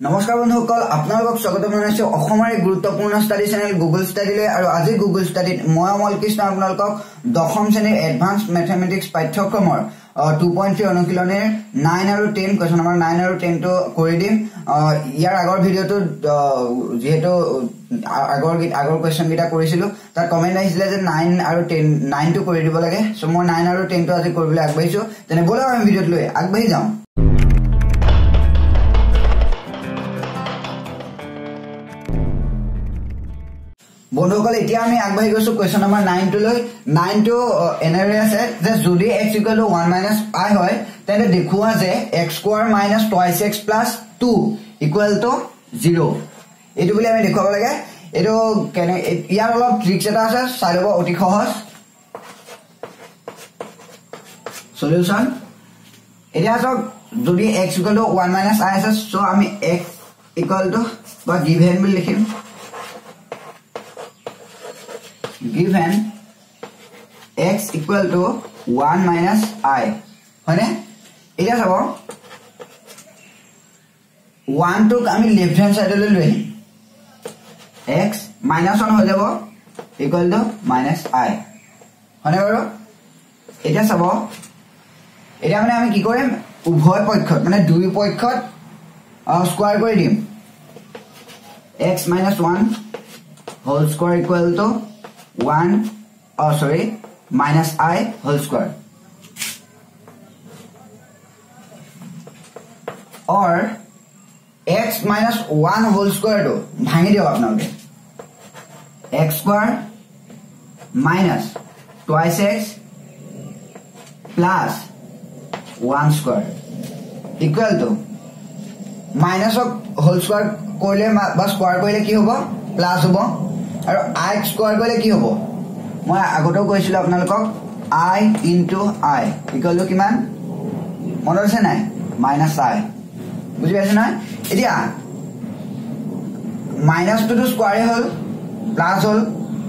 নমস্কাৰ বন্ধুসকল আপোনালোকক স্বাগতম জনাইছো অসমৰ এক গুৰুত্বপূৰ্ণ ষ্টাডি চেনেল গুগল ষ্টাডিলৈ আৰু আজি গুগল ষ্টাডিত মই অমল কৃষ্ণ আপোনালোকক দশম শ্ৰেণীৰ এডভান্স মেথমেটিক্স পাঠ্যক্ৰমৰ টু পইণ্ট থ্ৰী অনুশীলনীৰ নাইন আৰু টেন কুৱেশ্যন নম্বৰ নাইন আৰু টেনটো কৰি দিম। ইয়াৰ আগৰ ভিডিঅ'টোত যিহেতু আগৰ আগৰ কুৱেশ্যনকেইটা কৰিছিলোঁ তাত কমেণ্ট আহিছিলে যে নাইন আৰু টেন নাইনটো কৰি দিব লাগে। চ' মই নাইন আৰু টেনটো আজি কৰিবলৈ আগবাঢ়িছোঁ। তেনে ব'লক আমি ভিডিঅ'ত লৈ আগবাঢ়ি যাওঁ। বন্ধুসকল এতিয়া আমি আগবাঢ়ি গৈছো কুৱেশ্যন নম্বৰ নাইনটোলৈ নাইনটো এনেদৰে আছে যে যদি x equal to one minus i হয় তেন্তে দেখুওৱা যে x square minus twice x plus two equal to zero' এইটো বুলি আমি দেখুৱাব লাগে। এইটো কেনে ইয়াৰ অলপ ট্ৰিক্স এটা আছে চাই ল'ব অতি সহজ। চলিউশ্যন এতিয়া চাওক যদি x equal to one minus i আছে চ' আমি এক্স ইকুৱেল টু বা গিভেন বুলি লিখিম। X equal to 1 minus i. হয়নে? এতিয়া চাব। ওৱানটোক আমি লেফ্ট হেণ্ড চাইডলৈ লৈ আহিম। এক্স মাইনাছ ওৱান হৈ যাব ইকুৱেল টু মাইনাছ আই হয়নে বাৰু? এতিয়া চাব। এতিয়া মানে আমি কি কৰিম? উভয় পক্ষত মানে দুই পক্ষত স্কোৱাৰ কৰি দিম। X minus one whole square equal to 1 oh sorry minus i whole square or x minus 1 whole square to ভাঙি দিও আপোনালোকে x square minus twice x plus 1 square equal to minus of whole square কৰিলে বা square কৰিলে কি হ'ব plus হ'ব আৰু আই স্কোৱাৰ কৰিলে কি হ'ব? মই আগতেও কৈছিলোঁ আপোনালোকক i into i equal to কিমান? মনত আছে নাই? মাইনাছ আই বুজি পাইছে নহয়? এতিয়া মাইনাছটোতো স্কোৱাৰে হ'ল প্লাছ হ'ল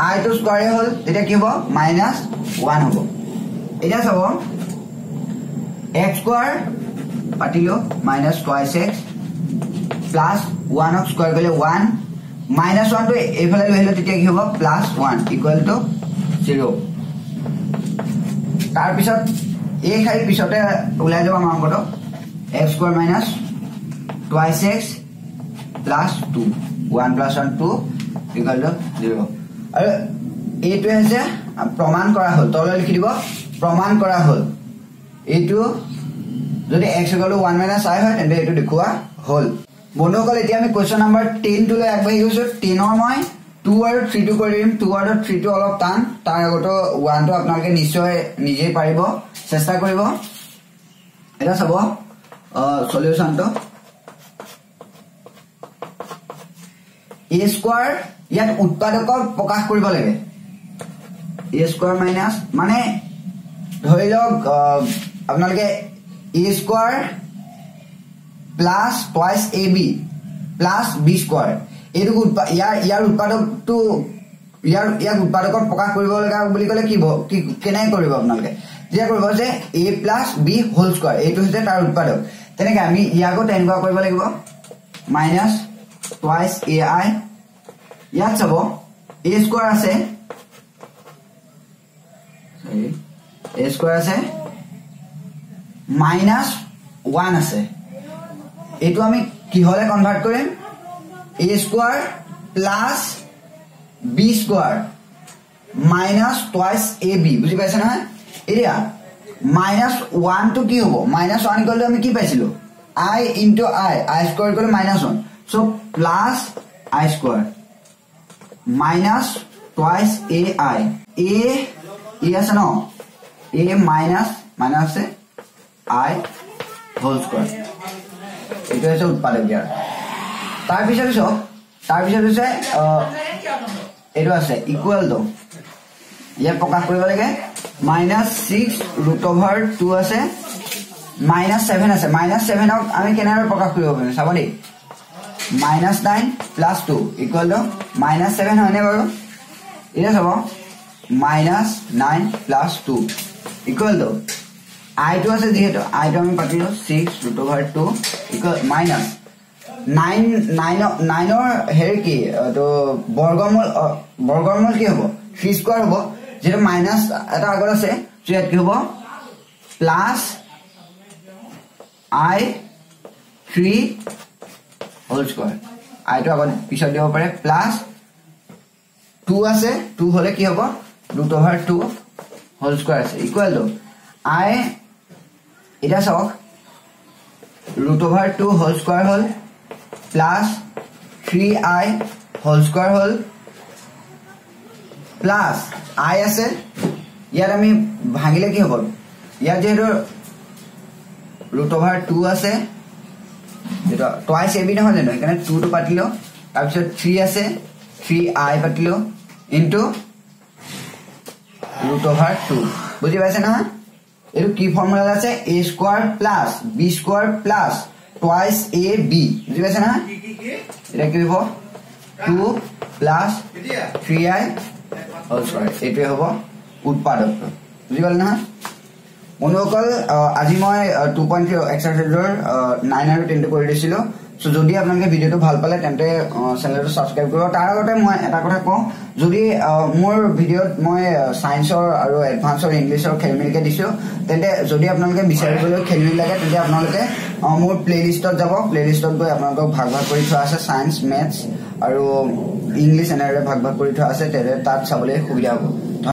আইটো স্কোৱাৰে হ'ল তেতিয়া কি হ'ব? মাইনাছ ওৱান হ'ব। এতিয়া চাব এক্স স্কোৱাৰ পাতিলোঁ মাইনাছ টুৱাইছ এক্স প্লাছ ওৱানক স্কোৱাৰ কৰিলে ওৱান মাইনাছ ওৱানটো এইফালে লৈ আহিলে তেতিয়া কি হ'ব? Plus one equal to zero' তাৰপিছত এই শাৰীৰ পিছতে ওলাই যাব আমাৰ অংকটো। X square minus twice x plus two one plus one two equal to zero' আৰু এইটোৱে হৈছে প্ৰমাণ কৰা হ'ল। তললৈ লিখি দিব প্ৰমাণ কৰা হ'ল। এইটো যদি x equal to one minus i হয় তেন্তে এইটো দেখুওৱা হ'ল। বন্ধুসকল এতিয়া আমি কুৱেশ্যন নম্বৰ টেনটোলৈ আগবাঢ়ি গৈছো। টেনৰ মই টু আৰু থ্ৰীটো কৰি দিম। টু আৰু থ্ৰীটো অলপ টান। তাৰ আগতো ওৱানটো আপোনালোকে নিশ্চয় নিজেই পাৰিব। চেষ্টা কৰিব। এতিয়া চাব চলিউশ্যনটো এ স্কোৱাৰ ইয়াত উৎপাদকক প্ৰকাশ কৰিব লাগে। এ স্কোৱাৰ মাইনাছ মানে ধৰি লওক আপোনালোকে a square plus twice a b plus b square এইটো ইয়াৰ ইয়াৰ উৎপাদকটো ইয়াৰ ইয়াক উৎপাদকত প্ৰকাশ কৰিব লগা বুলি ক'লে কি কেনেকৈ কৰিব আপোনালোকে? তেতিয়া কৰিব যে A plus B whole square এইটো হৈছে তাৰ উৎপাদক। তেনেকৈ আমি ইয়াকো তেনেকুৱা কৰিব লাগিব। মাইনাছ টুৱাইছ এ আই ইয়াত চাব এ স্কোৱাৰ আছে। এ স্কোৱাৰ আছে। মাইনাছ ওৱান আছে। এইটো আমি কিহলে কনভাৰ্ট কৰিম? A square plus b square minus twice a b বুজি পাইছে নহয়? এতিয়া মাইনাছ ওৱানটো কি হ'ব? মাইনাছ ওৱান ইকুৱেলটো আমি কি পাইছিলোঁ? I into i i square equal minus one so' plus i square minus twice a i a e আছে ন? এ মাইনাছ মাইনাছ আছে আই হোল স্কোৱাৰ এইটো হৈছে উৎপাদক ইয়াৰ তাৰপিছত চাওক তাৰপিছত হৈছে এইটো আছে ইকুৱেলটো ইয়াত প্ৰকাশ কৰিব লাগে minus six root over two আছে মাইনাছ ছেভেন আছে। মাইনাছ ছেভেনক আমি কেনেদৰে প্ৰকাশ কৰিব পাৰিম? চাব দেই। Minus nine plus two equal to minus seven হয়নে বাৰু? এতিয়া চাব minus nine plus two equal to আইটো আছে যিহেতু আইটো আমি পাতিলোঁ six root over two minus nine নাইনৰ নাইনৰ হেৰি কি এইটো বৰ্গমূল বৰ্গমূল কি হ'ব? থ্ৰী স্কোৱাৰ হ'ব। যিহেতু মাইনাছ এটা আগত আছে চ' ইয়াত কি হ'ব? Plus I three whole square আইটো আগত পিছত দিব পাৰে। প্লাছ টু আছে টু হ'লে কি হ'ব? Root over two whole square আছে। ইকুৱেল টু আই এতিয়া চাওক root over two whole square হ'ল plus three I whole square হ'ল প্লাছ আই আছে ইয়াত আমি ভাঙিলে কি হ'ব? ইয়াত যিহেতু ৰুট অভাৰ টু আছে যিটো টুৱাইচ এবি নহয় জানো? সেইকাৰণে টুটো পাতিলোঁ তাৰপিছত থ্ৰী আছে থ্ৰী আই পাতিলোঁ ইনটু ৰুট অভাৰ টু বুজি পাইছে নহয়? এইটো কি ফৰ্মুলাত আছে? A square plus b square plus twice a b বুজি পাইছে নহয় এতিয়া কি হ'ব? টু প্লাছ থ্ৰী আই হ'ল স্কোৱাৰ এইটোৱে হ'ব উৎপাদকটো বুজি পালে নহয় বন্ধুসকল আহ, আজি মই টু পইণ্ট থ্ৰী এক্সাৰচাইজৰ নাইন আৰু টেনটো কৰি দিছিলোঁ। চ' যদি আপোনালোকে ভিডিঅ'টো ভাল পালে তেন্তে চেনেলটো ছাবস্ক্ৰাইব কৰিব। তাৰ আগতে মই এটা কথা কওঁ যদি মোৰ ভিডিঅ'ত মই ছায়েন্সৰ আৰু এডভান্সৰ ইংলিছৰ খেলি মেলিকৈ দিছোঁ তেন্তে যদি আপোনালোকে বিচাৰিবলৈ খেলি মেলি লাগে তেন্তে আপোনালোকে মোৰ প্লে লিষ্টত যাব। প্লে লিষ্টত গৈ আপোনালোকক ভাগ ভাগ কৰি থোৱা আছে ছায়েন্স মেথছ আৰু ইংলিছ এনেদৰে ভাগ ভাগ কৰি থোৱা আছে তেন্তে তাত চাবলৈ সুবিধা হ'ব।